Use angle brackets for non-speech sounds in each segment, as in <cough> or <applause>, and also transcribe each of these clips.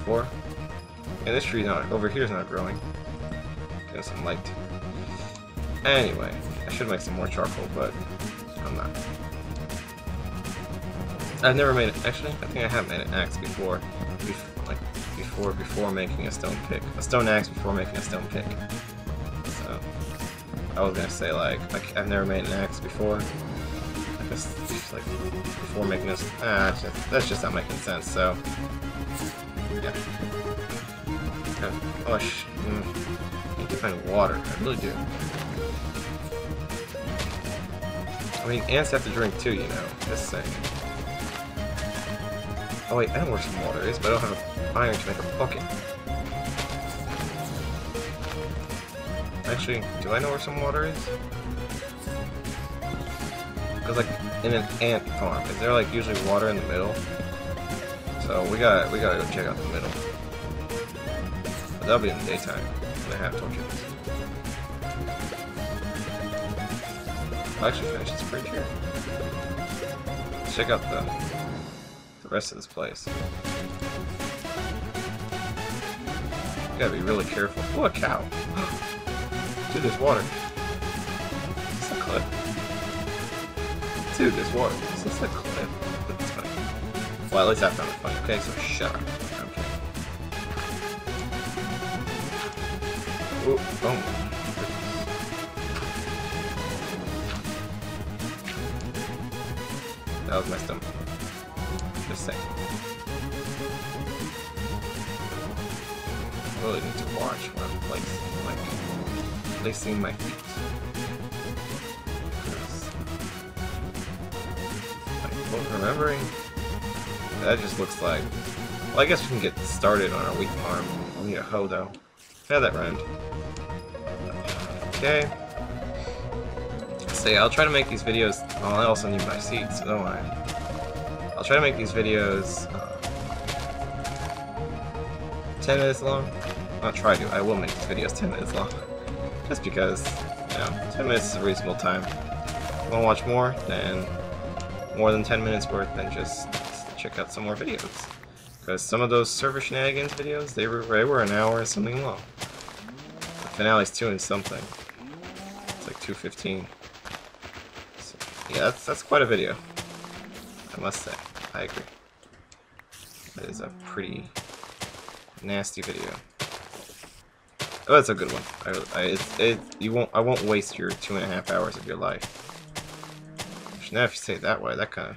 before. And this tree not over here is not growing. Getting some light. Anyway, I should make some more charcoal, but I'm not. I've never made it. Actually, I think I have made an axe before. before like before before making a stone pick. A stone axe before making a stone pick. So I was gonna say like, like I've never made an axe before. I guess like before making this. Ah, just, that's just not making sense. So yeah. Oh, sh mm, need to find water. I really do. I mean, ants have to drink too, you know. Just saying. Oh wait, I know where some water is, but I don't have iron to make a bucket. Actually, do I know where some water is? Because like in an ant farm, is there like usually water in the middle? So we got we gotta go check out the middle. But that'll be in the daytime when I have torches. I'll actually finish this bridge here. Let's check out the the rest of this place. Gotta be really careful. Oh, a cow! <gasps> Dude, there's water. Is this a cliff? Dude, there's water. Is this a cliff? Well, at least I found it funny. Okay, so shut up. Okay. Ooh, boom. That was messed up. Just saying. I really need to watch where I'm placing, like, placing my feet. Like, remembering, that just looks like. Well, I guess we can get started on our wheat farm. I'll need a hoe though. Yeah, that rhymed. Okay. Say, I'll try to make these videos. Well, I also need my seats, so don't worry. I'll try to make these videos uh, 10 minutes long. Not try to, I will make these videos 10 minutes long. <laughs> Just because, you know, 10 minutes is a reasonable time. If you want to watch more, then more than 10 minutes worth, then just check out some more videos. Because some of those server shenanigans videos, they were, they were an hour and something long. The finale's 2 and something. It's like 2.15. So, yeah, that's, that's quite a video. I must say. I agree. That is a pretty nasty video. Oh, that's a good one. I, I, it's, it, you won't, I won't waste your two and a half hours of your life. Now, if you say it that way, that kind of,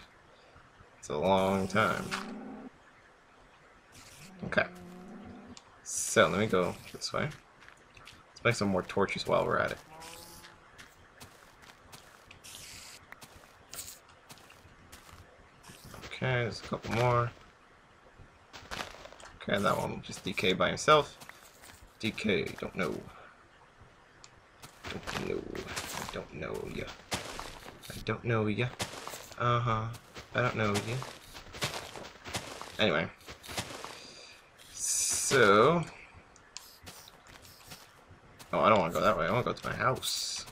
it's a long time. Okay. So, let me go this way. Let's make some more torches while we're at it. Okay, there's a couple more. Okay, that one will just DK by himself. DK, don't know. Don't know. I don't know ya. I don't know ya. Uh-huh. I don't know ya. Anyway. So... Oh, I don't want to go that way. I want to go to my house.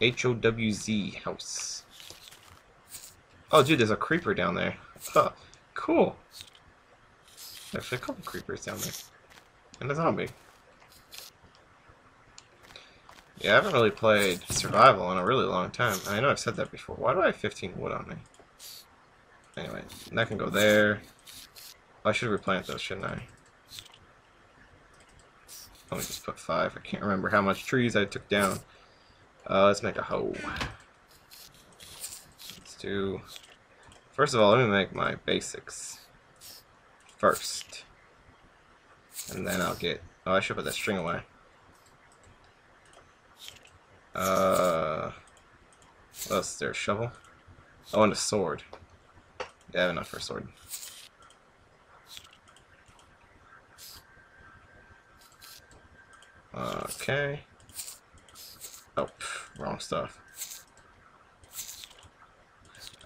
H-O-W-Z house. Oh, dude, there's a creeper down there. Huh. Cool. Actually, a couple creepers down there. And a zombie. Yeah, I haven't really played survival in a really long time. I know I've said that before. Why do I have 15 wood on me? Anyway, that can go there. I should replant those, shouldn't I? Let me just put five. I can't remember how much trees I took down. Uh, let's make a hoe. Let's do... First of all, let me make my basics first. And then I'll get... Oh, I should put that string away. Uh... What else is there? A shovel? Oh, and a sword. Yeah, I have enough for a sword. Okay. Oh, wrong stuff.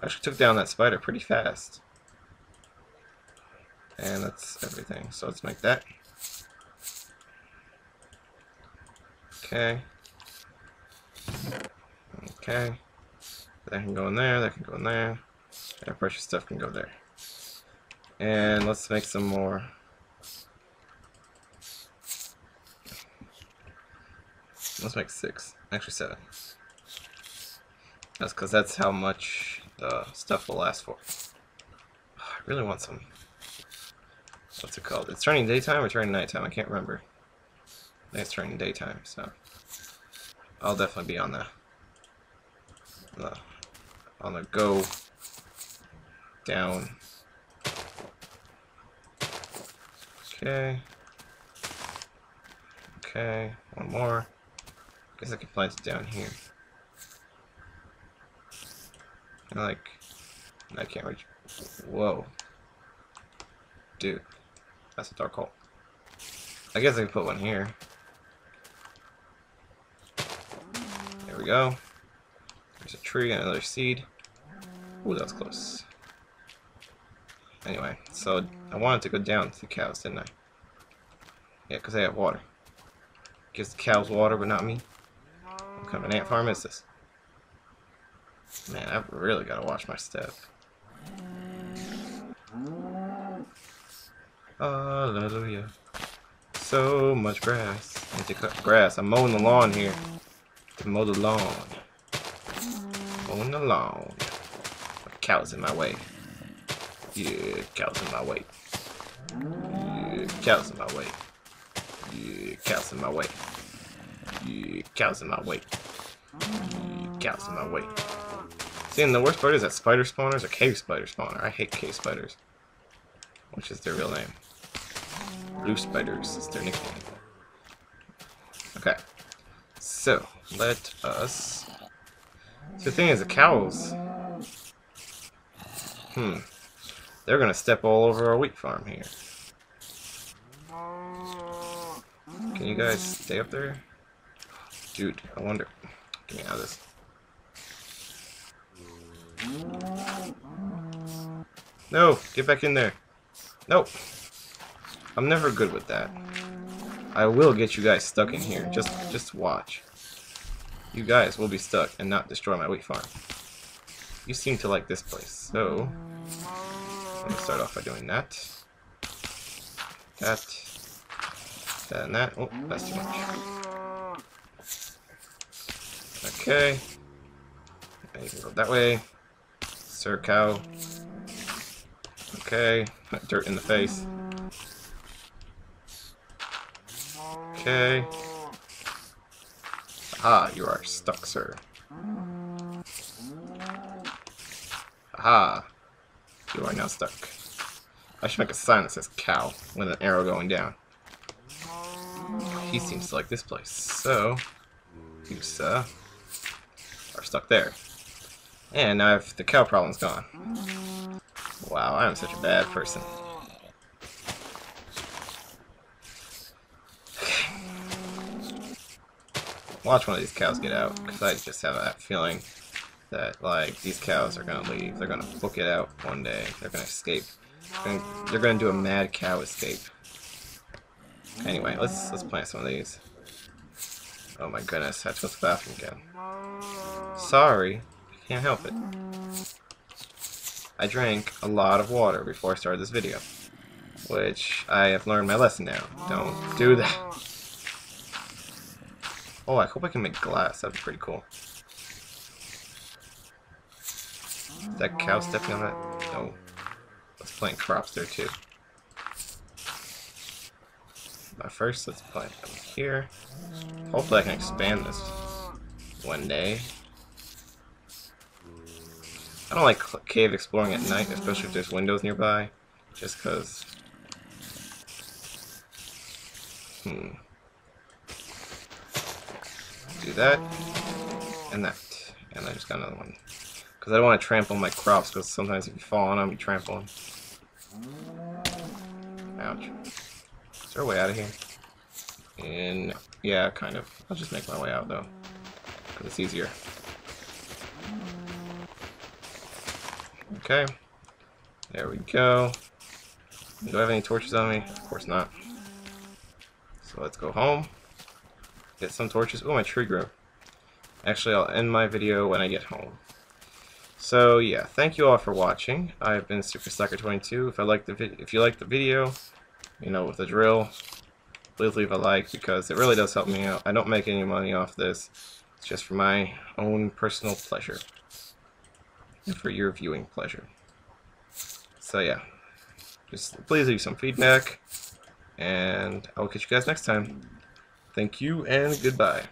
I actually took down that spider pretty fast. And that's everything. So let's make that. Okay. Okay. That can go in there, that can go in there. Air pressure stuff can go there. And let's make some more. Let's make six. Actually seven. That's because that's how much the stuff will last for. Ah, I really want some. What's it called? It's turning daytime or turning nighttime? I can't remember. I think it's turning daytime, so I'll definitely be on the, the on the go down. Okay. Okay, one more. Guess I can plant it down here. And like, I can't reach. Whoa. Dude, that's a dark hole. I guess I can put one here. There we go. There's a tree and another seed. Ooh, that's close. Anyway, so I wanted to go down to the cows, didn't I? Yeah, because they have water. Gives the cows water, but not me. What kind of an ant farm is this? Man, I've really got to watch my step. Hallelujah. So much grass. I need to cut grass. I'm mowing the lawn here. To mow the lawn. Mowing the lawn. Cows in my way. Yeah, cows in my way. Yeah, cows in my way. Yeah, cows in my way. Yeah, cows in my way. Yeah, cows in my way. See, and the worst part is that spider spawners are cave spider spawner. I hate cave spiders. Which is their real name. Blue spiders is their nickname. Okay. So, let us... So the thing is, the cows... Hmm. They're gonna step all over our wheat farm here. Can you guys stay up there? Dude, I wonder. Get me out of this. No, get back in there. Nope. I'm never good with that. I will get you guys stuck in here. Just just watch. You guys will be stuck and not destroy my wheat farm. You seem to like this place, so let me start off by doing that. That. That and that. Oh, that's too much. Okay. And you can go that way. Sir cow. Okay. Dirt in the face. Okay. Ah, you are stuck, sir. Ah. You are now stuck. I should make a sign that says cow with an arrow going down. He seems to like this place, so you, sir, are stuck there. And now I've, the cow problem's gone. Wow, I am such a bad person. Watch one of these cows get out, because I just have that feeling that like these cows are gonna leave. They're gonna book it out one day. They're gonna escape. They're gonna, they're gonna do a mad cow escape. Anyway, let's let's plant some of these. Oh my goodness, have to the bathroom again. Sorry, I can't help it. I drank a lot of water before I started this video. Which, I have learned my lesson now. Don't do that. Oh, I hope I can make glass. That'd be pretty cool. That cow stepping on that? No. Let's plant crops there too. But first, let's plant them here. Hopefully I can expand this one day. I don't like cave exploring at night, especially if there's windows nearby. Just because... Hmm. Do that. And that. And I just got another one. Because I don't want to trample my crops, because sometimes if you fall on them, you trample them. Ouch. Is there a way out of here? And, yeah, kind of. I'll just make my way out, though. Because it's easier. Okay. There we go. Do I have any torches on me? Of course not. So let's go home. Get some torches. Oh, my tree grew. Actually, I'll end my video when I get home. So yeah, thank you all for watching. I've been Super 22 If I like the if you like the video, you know with the drill. please leave a like because it really does help me out. I don't make any money off this. It's just for my own personal pleasure. And for your viewing pleasure. So yeah. Just please leave some feedback. And I will catch you guys next time. Thank you and goodbye.